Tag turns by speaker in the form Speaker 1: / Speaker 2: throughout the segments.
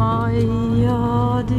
Speaker 1: Ay yadisem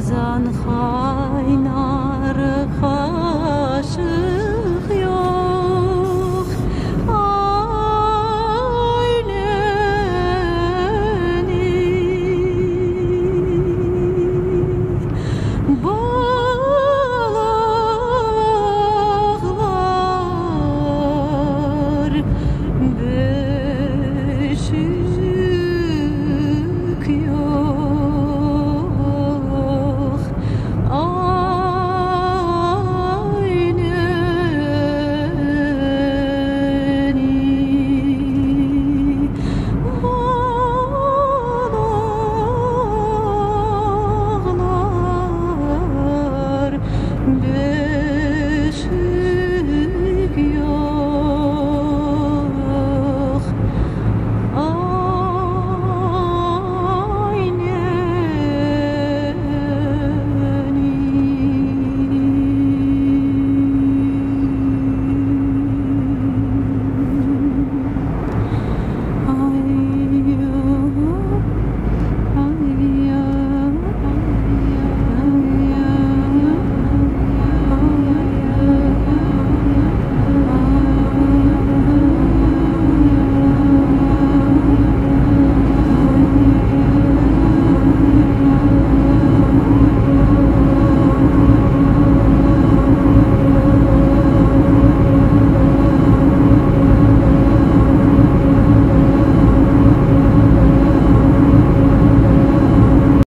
Speaker 1: Qazan xaynarı xaşıq yox Aylənir Balaqlar Böşür